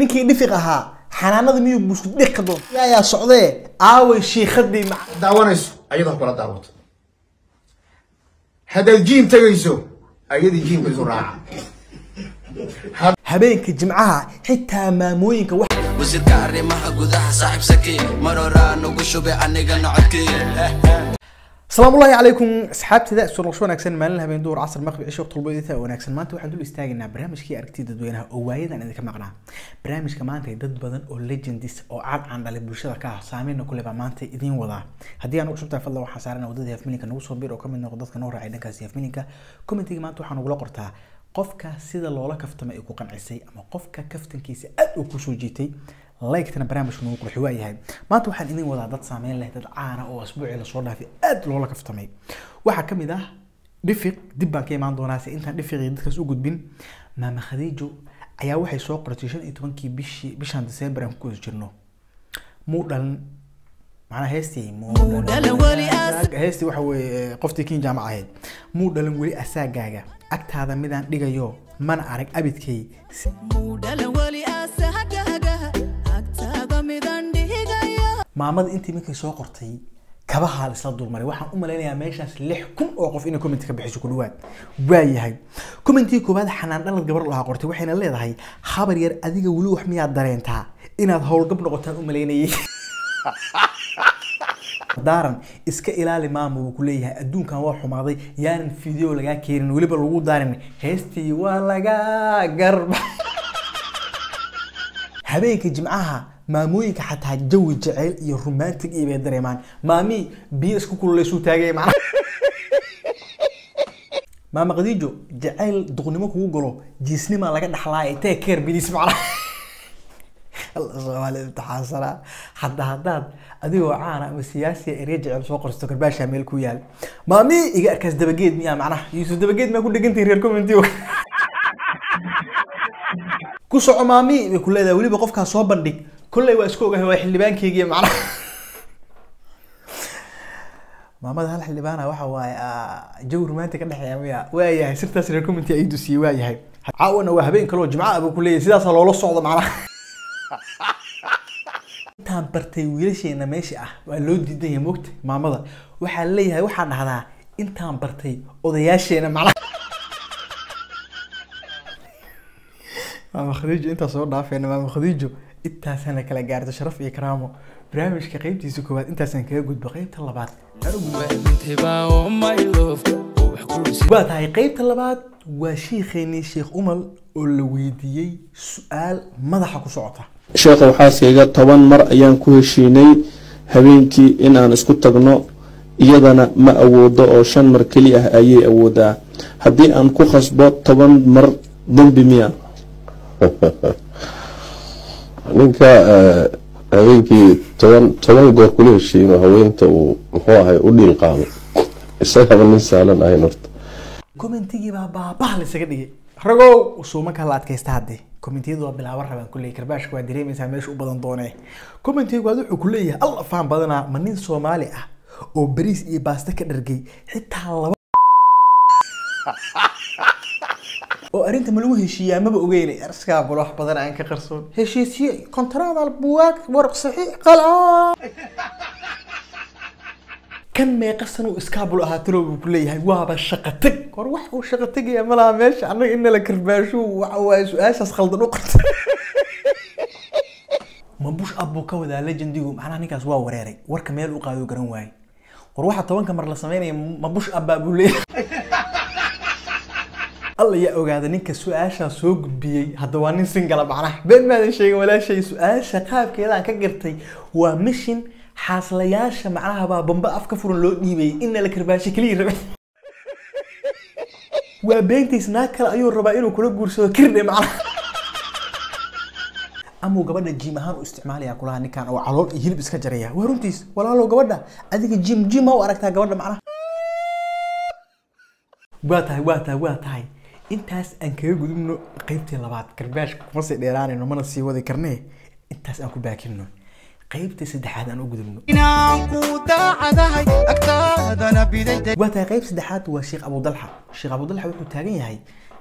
ninkii dhifiq ahaa xanaanada miyuu buskud dhiqa doon yaayaa socdee aaway shiikhadii mac daawanayso. Ayadoo kula daawato. Haddaad jiim tegayso ayadii jiimka isu raaca. Habeenka jimcaha xitaa maamooyinka wax wasiirka arrimaha gudaha saaxiib saki mar horaa nugu shubay anigana codkii asalaamu ullahi calaykum asxaabtida suraqsho wanaagsan maalin habeen duur casar maqrib cisho tolboodita wanaagsan. Maanta waxaan dul istaagaynaa barnaamijkii aragtida dadweynaha oo waayadan idinka maqnaa. Barnaamijka maanta dad badan oo legendis oo caan caan dhalay bulshada ka ah saameyna kuleh baa maanta idiin wadaa haddii aan ugu shubtaa fadlan waxaan saarana wadadii hafmilinka nagu soo bir oo ka mid noqo dadka noo raacay dhankaasi hafmilinka commentiga maanta waxaa nagula qortaa qofka sida loola kaftamay ay ku qancisay ama qofka kaftankiisa aad uu ku soo jiitay like-tana barnaamijku nagu qurxi waa yahay maanta waxaan idin wadaa dad saameyn leh dad caana oo asbuucii la soo dhaafay aad loola kaftamay. Waxaa ka mid ah dhifiq dib baan ka imaan doonaa se intaan dhifiqii dadkaas u gudbin. Maama khadiijo ayaa waxay soo qortay shan iyo tobankii bishii bishan december aan ku guda jirno. Muu dhalan macnaa heestii muu dhalan heestii waxa weeye qoftii kin jaamac ahayd. Muu dhalan weli asaagaaga agtaada midaan dhigayo mana arag abidkay maamada intii markay soo qortay kabahaa la isla dulmaray. Waxaan u malaynayaa meeshaas lix kun oo qof inay comment bixiso ku dhawaad waa yahay. Commentii koowaad xanaan dhalad gabar lahaa qortay. Waxayna leedahay habar yar adiga weli wax miyaad dareentaa inaad howlgab noqotaan u malaynayay daaran iska ilaali maama wuu ku leeyahay. Adduunkan waa xumaaday. Yaanan video lagaa keenin weliba lagu daarin. Heestii waa laga garba. Habeenka jimcaha maamooyinka xataa jawi jeceyl iyo romantic iyo bay dareemaan. Maami biyo isku kululeysuu taagay macna maama khadiijo jacayl duqnimo kugu galo jiisnima laga dhaxlaa tee keer bilis macna soomaali imtixaansanaa hadda haddaad adigoo caana ama siyaasiya erya jecel soo qorsato garbaashaa meel ku yaal. Maami iga arkaas dabageed miyaa macnaha yuusuf dabageed maa ku dhegantihin reer commenty ku soco maami bay ku leedahay. Weliba qofkaas soo bandhig kolley waa isku ogahay waa xildhibaankeygiiy macnaha. Maamada hal xildhibaana waxa waaye jawi romanti ka dhexeeya miya waa sirtaas reer commenty ay dusiyey waa caawana waa habeen kaloo jimca abuu ku leeyahay sidaasaa loola socdo macnaha. Intaan bartay wiilasheena meesha ah waa loo diidan yahay mogta maamada. Waxaa leeyahay waxaan dhahdaa intaan bartay odayaasheena macnaha maama khadiijo intaas soo dhaafeena maama khadiijo intaasana kala gaarto sharaf iyo karaamo barnaamijka qeybtiisa koowaad intaasaan kaga gudbo qeybta labaad. Waa tahay qeybta labaad. Waa shiikheennii sheekh umal oo la weydiiyey su'aal madaxa ku socota. Sheekha waxaaskayga toban mar ayaan ku heshiinay habeenkii in aan isku tagno iyadana ma awoodo oo shan mar keli ah ayay awoodaa. Haddii aan ku khasbo toban mar dembi miya ninka habeenkii toban toban goor kula heshiino haweenta uu muxuu ahay u dhiil qaado. Isagaba nin saalan ahayn horta commentigii baa baabaha la isaga dhigay. Ragow suumanka la adkaysta haddee commentiyadu waa bilaabo rabaan kuleeyahy karbaashka waa dareemaysaa meesha u badan doonee commentiga waad wuxuu ku leeyahay alla badanaa ma nin soomaali ah oo bariis iyo baasto ka dhargay xitaa laba oo arrinta ma lagu heshiiyaa maba ogeynay? Iskaabul wax badan aan ka qarsoon. Heshiisiye kontraadal buwaag warq saxiix qalca kan meeqa san uu iskaabul ahaa talo buu ku leeyahay waaba shaqa tag. Hor wax uu shaqa tegaya malaha meesha annaga in nala karbaasho waxa su'aashaas khaldan u qorta ma bush ab buu ka wadaa legendigu? Macnaha ninkaas waa wareeray warka meel u qaado garan waaye. War waxa tobanka mar la sameynaya ma bush abbaa buu leeyahay alla yaa ogaada ninka su'aashaa soo gudbiyey. Hadda waa nin singala macnaha. Been maadan sheegin walaashay su'aasha qaabkeedaan ka gartay waa mishin xaaslayaasha macnaha baa bamba af ka furan loo dhiibayay in nala karbaasho keliya rabe waa beentiis naag kale ayuu rabaa inuu kula guursado kirdhe macnaha. Amuu gabadha jim ahaan u isticmaalaya kulaha ninkan oo calool iyo hilib iska jaraya. Waa runtiis walaalow gabadha. Adiga jim jim ma u aragtaa gabadha macnaha. Waa tahay waa tahay waa tahay intaas aan kaga gudubno qeybtii labaad garbaashka kuma sii dheeraanayno mana sii wadi karnee? Intaas aan ku baakino qeybtii saddexaad aan u gudubno. Waa tahay qeyb saddexaad waa sheekh abudalxa sheekh abudalxa wuxuu taagan yahay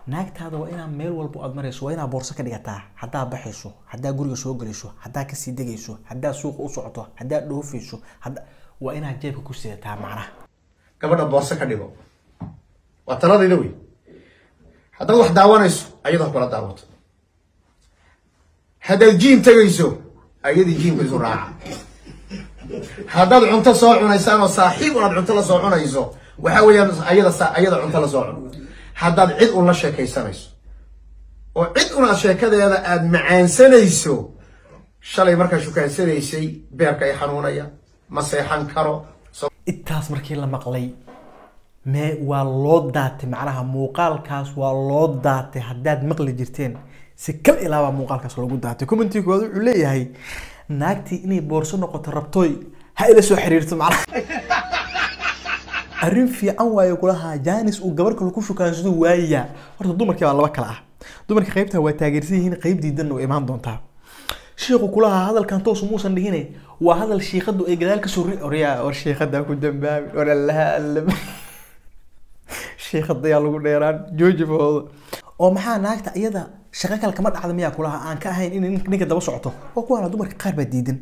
naagtaada waa inaa meel walba aad marayso waa inaa boorso ka dhigataa haddaa baxayso haddaa guriga soo gelayso haddaa ka sii degayso haddaa suuqa u socoto haddaa dhoofayso waa inaa jeebka ku sidataa macnaha. Gabadha boorso ka dhigo. Waa taladayda wey هذا واحد دعوانا يسو أيضا كلا دعوت هذا الجيم تجيسو أيدي الجيم كيسو راع هذا عن تصاع عن إنسان وصاحب ولا عن تلا صاع عن يسو وحاول ين أيضا صا أيضا عن تلا صاع هذا عد ولا شيء كيسان يسو وعد ولا شيء كذا هذا معان سنة يسو شلي مركز شو كان سنة يسي بيرك أي حنونا يا مسيحان كرو التاس مركي لما قلي mee waa loo daatay macnaha muuqaalkaas waa loo daatay haddaad maqli jirteen. Si kal ilaabaa muuqaalkaas loogu daatay. Commentii koowaad wuxuu leeyahay naagtii inay boorso noqoto rabtooy ha ila soo xiriirto macnaha. Arrin fiican waayo kulahaa janis uu gabar kale ku shukaansado waaya horta dumarkii baa laba kale ah. Dumarka qaybta waa taageersan yihiin qayb diidanna way imaan doontaa. Shiiku kulahaa hadalkan toos muusan dhihine waa hadal shiiqadu ay gadaal ri oryaa war shiiqadaa ku dambaabin war allaha allam shiiqadayaa lagu dheeraan. Joojifooda oo maxaa naagta iyada shaqo kale kama dhacda miyaa kulaha aan ka ahayn in ninka daba socoto. Oo kuwaana dumarka qaar baa diidan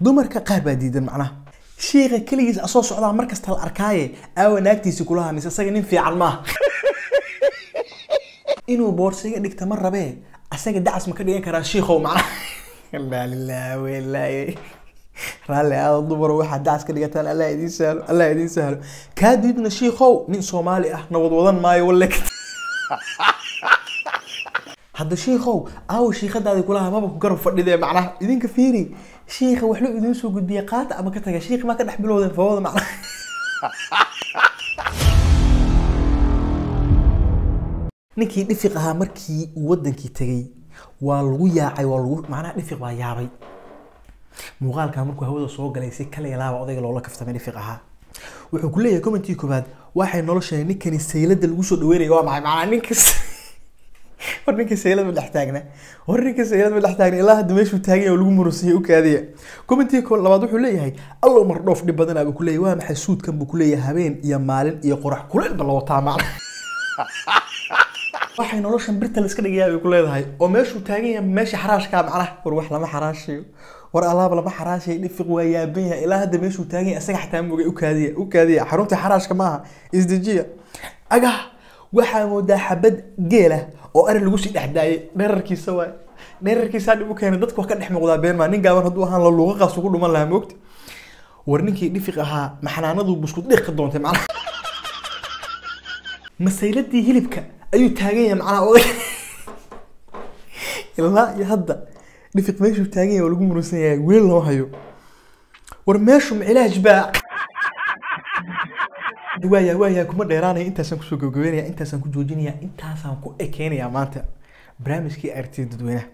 dumarka qaar baa diidan macnaha. Shiiqa keligiis asoo socdaa markasta la arkaaye aawa naagtiisi kulaha mise isaga nin fiican maaha. Inuu boorsiga dhigta ma rabee asaga dacas ma ka dhigan karaa shiikow macnaha? Laa welaaye raalli aada dumar waxaa dacas ka dhigataan allah idiin sahlo allah idiin sahlo. Kaa diidna shiikow nin soomaali ah nabad wadan maayo walle hadda shiikow aawo shiikadaadi kulaha maba ku garab fadhidee macnaha idinka fiiri. Shiika wax loo idiin soo gudbiya qaata ama ka taga? Shiika maa ka dhex bilowdeen fawada macnaha. Ninkii dhifiq ahaa markii wadankii tegay waa lagu yaacay waa lagu macnaha dhifiq baa yaabay muuqaalka markuu hawada soo galay si kala yalaaba odayga loola kaftamay dhifiq ahaa wuxuu ku leeyahay commentii koobaad waxay nolosha ninkani saylada lagu soo dhaweynaya waa maxay? Macnaa ninkas war ninka saylad ma dhex taagna war ninka saylad ma dhex taagna ilaa hadda meeshuu taagan yahay oo lagu murusiyay u kaadiya. Commentii ko labaad wuxuu leeyahay allow mar dhoof dhib badanaa buu ku leeyahay. Waa maxay suudkan buu ku leeyahay? Habeen iyo maalin iyo qorax kuleelba la wataa macna. Waxay noloshan birta la iska dhigayaa bay ku leedahay. Oo meeshuu taagan yahay meesha xaraashkaa macnaha war wax lama xaraashiyo war alaab lama xaraashiyo dhifiq waa yaaban yahay ilaa hadda meeshuu taagan yahay isaga xataa mogay u kaadiya u kaadiya. Xaraashka maaha isdejiya agah waxaa moodaa xabad geela oo ari lagu sii dhex daayay dherarkiisa waay. Dherarkiisaa dhib u keenay dadku waa ka dhex muuqdaa been maa nin gaaban hadduu ahaan la luuqaqaas ugu dhuman lahaa moogta war ninkii dhifiq ahaa maxanaanadu buskud dhiiq ka doontay macnaha masayladii hilibka ayuu taagan yahay macnaha ilaa iyo hadda dhifiq meeshuu taagan yahay waa lagu muransan yahay weli lama hayo war meeshu ma baa waaya waaya kuma dheeraanaya intaasaan ku soo gabagabeynaya intaasaan ku joojinaya intaasaan ku ekeynayaa maanta barnaamijkii aragtida dadweynaha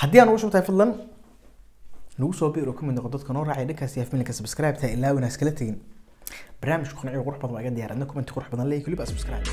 haddii aan ugu shubtahay fadlan nagu soo biir oo ka mid noqo dadka noo raacay dhankaas iyo afmilinka subscribe taa ilaa wanaas kala tegin barnaamijku qanciyo qurux badan waa iga diyaar adna commenti qurux badan leeyahay keliba subscribe